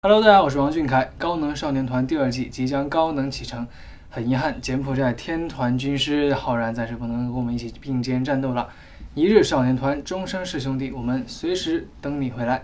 Hello，大家好，我是王俊凯。高能少年团第二季即将高能启程，很遗憾，柬埔寨天团军师浩然暂时不能跟我们一起并肩战斗了。一日少年团，终生是兄弟，我们随时等你回来。